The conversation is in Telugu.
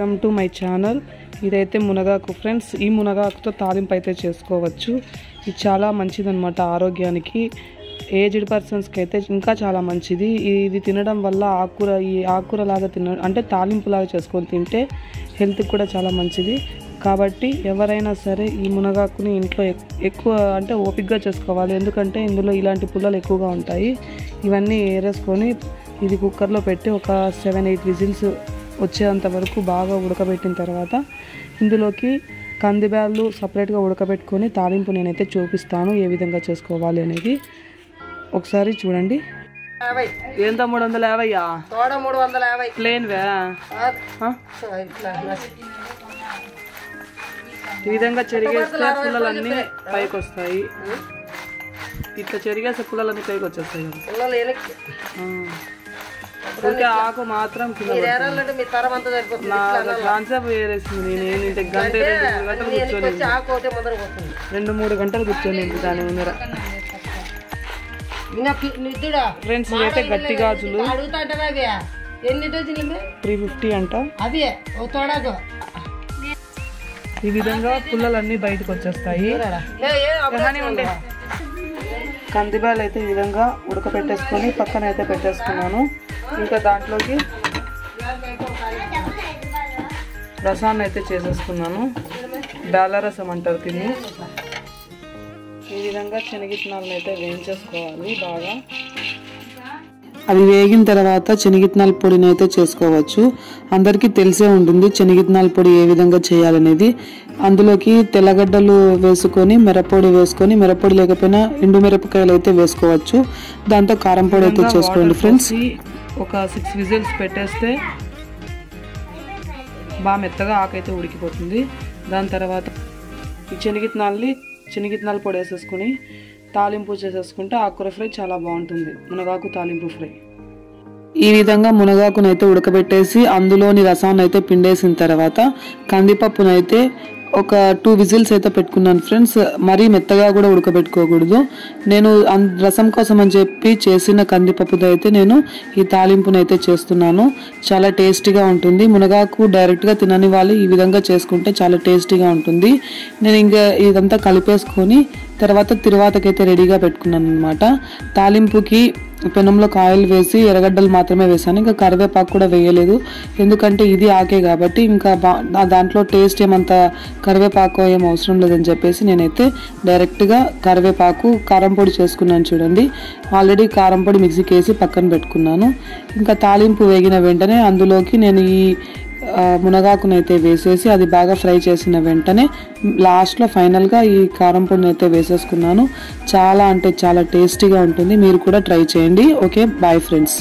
Welcome to my channel. ఇదైతే మునగాకు ఫ్రెండ్స్. ఈ మునగాకుతో తాలింపు అయితే చేసుకోవచ్చు. ఇది చాలా మంచిదన్నమాట ఆరోగ్యానికి. ఏజ్డ్ పర్సన్స్కి అయితే ఇంకా చాలా మంచిది. ఇది తినడం వల్ల ఆకుకూర ఈ ఆకుకూర లాగా తిన అంటే తాలింపు లాగా చేసుకొని తింటే హెల్త్కి కూడా చాలా మంచిది. కాబట్టి ఎవరైనా సరే ఈ మునగాకుని ఇంట్లో ఎక్కువ అంటే ఓపిక్గా చేసుకోవాలి. ఎందుకంటే ఇందులో ఇలాంటి పుల్లలు ఎక్కువగా ఉంటాయి. ఇవన్నీ ఏరేసుకొని ఇది కుక్కర్లో పెట్టి ఒక సెవెన్ ఎయిట్ విజిల్స్ వచ్చేంత వరకు బాగా ఉడకబెట్టిన తర్వాత ఇందులోకి కందిబ్యాళ్ళు సపరేట్గా ఉడకబెట్టుకొని తాలింపు నేనైతే చూపిస్తాను ఏ విధంగా చేసుకోవాలి అనేది. ఒకసారి చూడండి. ఎంత మూడు వందల యాభైయా? మూడు వందల యాభై. ఈ విధంగా చెరిగేస్తే పుల్లలన్నీ పైకి వస్తాయి ఇట్లా చెరిగేస్తే పుల్లలన్నీ పైకి వచ్చేస్తాయి పిల్లలు. ఊరికే ఆకు మాత్రం వేరేసింది నేను ఇంత గంట రెండు మూడు గంటలు కూర్చొని దాని ముందర. ఫ్రెండ్స్ గట్టి గాజులు త్రీ ఫిఫ్టీ అంట. ఈ విధంగా పుల్లలన్నీ బయటకు వచ్చేస్తాయి. కందిబ్యాలు అయితే ఈ విధంగా ఉడకపెట్టేసుకొని పక్కన అయితే పెట్టేసుకున్నాను. ఇంకా దాంట్లోకి రసాన్ని అయితే చేసేసుకున్నాను. డాల రసం అంటారు తిని ఈ విధంగా శనగిత్నాలను అయితే వేయించేసుకోవాలి బాగా. అవి వేగిన తర్వాత శనగిత్తనాల పొడిని అయితే చేసుకోవచ్చు. అందరికీ తెలిసే ఉంటుంది శనగిత్తనాల పొడి ఏ విధంగా చేయాలనేది. అందులోకి తెల్లగడ్డలు వేసుకొని మిరప్పొడి వేసుకొని మిరప్పొడి లేకపోయినా ఎండు మిరపకాయలు అయితే వేసుకోవచ్చు. దాంతో కారం పొడి అయితే చేసుకోండి ఫ్రెండ్స్. ఒక సిక్స్ విజిల్స్ పెట్టేస్తే బాగా మెత్తగా ఆకైతే ఉడికిపోతుంది. దాని తర్వాత ఈ శనగిత్తనాల్ని శనగిత్తనాల పొడి వేసేసుకుని తాలింపు చేసేసుకుంటే ఆకుకూర ఫ్రై చాలా బాగుంటుంది. మునగాకు తాలింపు ఫ్రై. ఈ విధంగా మునగాకునైతే ఉడకబెట్టేసి అందులోని రసాన్ని అయితే పిండేసిన తర్వాత కందిపప్పునైతే ఒక టూ విజిల్స్ అయితే పెట్టుకున్నాను ఫ్రెండ్స్ మరీ మెత్తగా కూడా ఉడకబెట్టుకోకూడదు. నేను అన్- రసం కోసం అని చెప్పి చేసిన కందిపప్పుతో అయితే నేను ఈ తాలింపును అయితే చేస్తున్నాను. చాలా టేస్టీగా ఉంటుంది. మునగాకు డైరెక్ట్గా తినని వాళ్ళు ఈ విధంగా చేసుకుంటే చాలా టేస్టీగా ఉంటుంది. నేను ఇంకా ఇదంతా కలిపేసుకొని తర్వాత తిరువాతకైతే రెడీగా పెట్టుకున్నాను అనమాట తాలింపుకి పెనంలో ఆయిల్ వేసి ఎర్రగడ్డలు మాత్రమే వేసాను ఇంకా కరివేపాకు కూడా వేయలేదు. ఎందుకంటే ఇది ఆకే కాబట్టి ఇంకా బా దాంట్లో టేస్ట్ ఏమంత కరివేపాకు ఏం అవసరం లేదని చెప్పేసి నేనైతే డైరెక్ట్గా కరివేపాకు కారం పొడి చేసుకున్నాను చూడండి. ఆల్రెడీ కారం పొడి మిక్సీకి వేసి పక్కన పెట్టుకున్నాను. ఇంకా తాలింపు వేగిన వెంటనే అందులోకి నేను ఈ మునగాకునైతే వేసేసి అది బాగా ఫ్రై చేసిన వెంటనే లాస్ట్లో ఫైనల్గా ఈ కారం పొడిని అయితే వేసేసుకున్నాను. చాలా అంటే చాలా టేస్టీగా ఉంటుంది. మీరు కూడా ట్రై చేయండి. Okay bye friends.